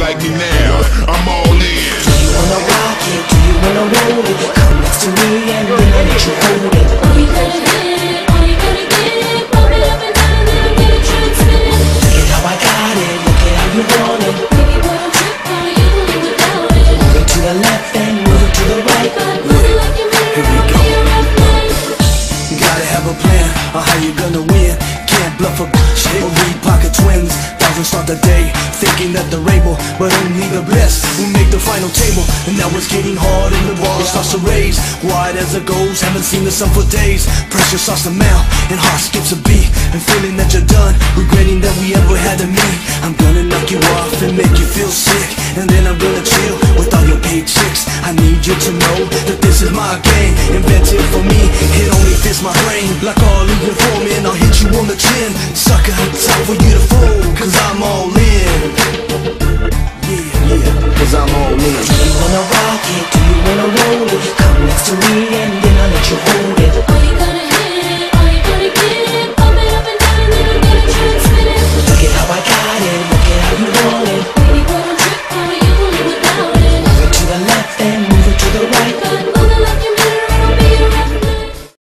like me now. I'm all in. Do you wanna rock it? Do you wanna roll it? Come next to me and then I'll let you hold it. All you gotta get, all you gotta get, pump it up and down and then get a trip spin. Look at how I got it. Look at how you want it. Baby, boy, don't trip on you without it. Move to the left and move to the right. Got a like a man, Here we go. be a rough night. Gotta have a plan on how you gonna and start the day Thinking that the rainbow, but only the best Will make the final table And now it's getting hard and the ball starts to raise. Wide as it goes, haven't seen the sun for days. Pressure starts to mount and heart skips a beat. And feeling that you're done, regretting that we ever had to meet. I'm gonna knock you off and make you feel sick And then I'm gonna chill with all your paychecks. I need you to know that this is my game Invented for me, it only fits my brain Like all of your foremen, I'll hit you on the chin. Sucker, time for you to fall I'm all in. Yeah, yeah, cause I'm all in. Do you wanna rock it? Do you wanna roll it? Come next to me and